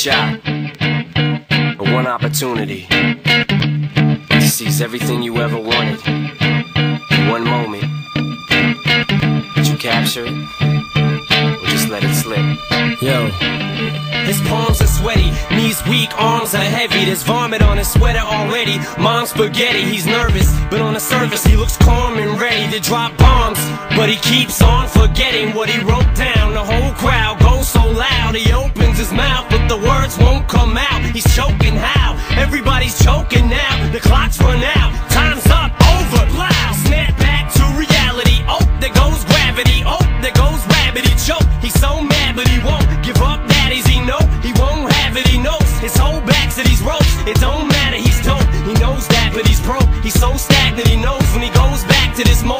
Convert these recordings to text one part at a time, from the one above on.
shot, or one opportunity to seize everything you ever wanted in one moment. Did you capture it, or just let it slip? Yo. His palms are sweaty, knees weak, arms are heavy. There's vomit on his sweater already. Mom's spaghetti, he's nervous, but on the surface he looks calm and ready to drop bombs. But he keeps on forgetting what he wrote down. The whole crowd the words won't come out. He's choking how? Everybody's choking now. The clock's run out. Time's up. Over. Plow. Snap back to reality. Oh, there goes gravity. Oh, there goes rabbit. He choke. He's so mad, but he won't give up. That is he know. He won't have it. He knows his whole back to these ropes. It don't matter. He's dope. He knows that, but he's broke. He's so stagnant. He knows when he goes back to this moment.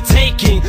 taking.